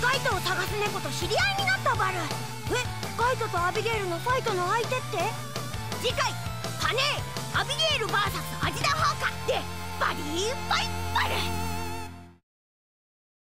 ガイトを探す猫と知り合いになったバル。えガイトとアビゲールのファイトの相手って？次回パネーアビゲール VS アジダハーカでバディファイバル。